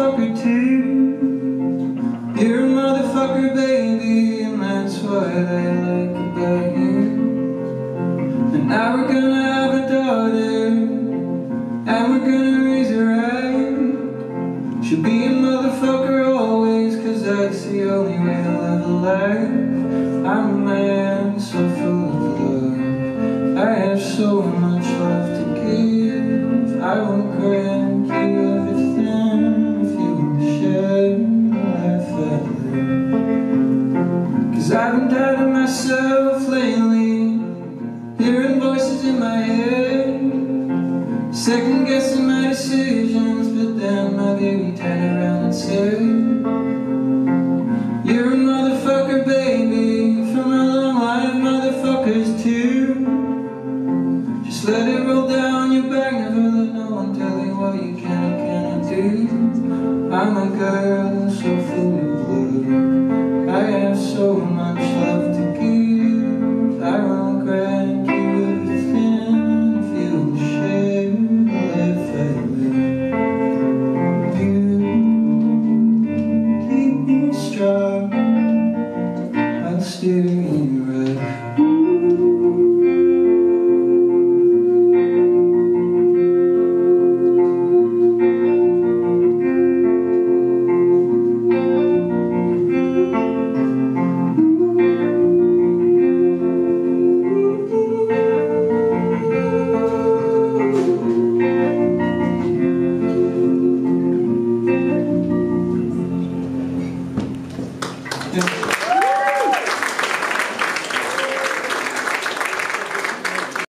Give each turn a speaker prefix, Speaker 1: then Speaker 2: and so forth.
Speaker 1: motherfucker too. You're a motherfucker baby And that's what I like about you. And now we're gonna have a daughter And we're gonna raise her right She'll be a motherfucker always Cause that's the only way to live a life. I'm a man so full of love. I have so much love to give. I won't grant myself lately Hearing voices in my head. Second guessing my decisions But then my baby turned around and said You're a motherfucker, baby From a long line of motherfuckers too. Just let it roll down your back Never let no one tell you what you can or cannot do. I'm a girl so full of love I have so much me Yeah.